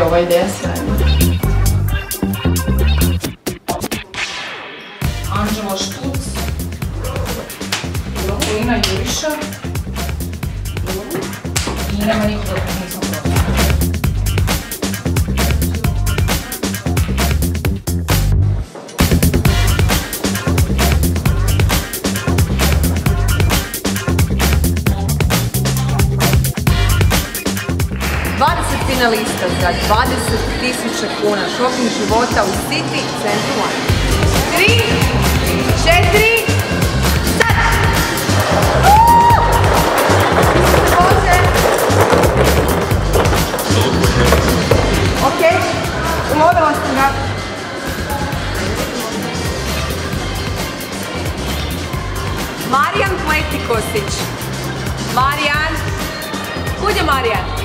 ova ideja sjajna. Anđelo Štuc. Lina Juriša. I nema nikoga kog nisam probala. Finalista za 20.000 kuna shopping života u City Centru One. Tri, četiri, sad! Uuu! Može! Ok, ulovila sam ga. Marijan Pletikosić. Marijan. Kud je Marijan?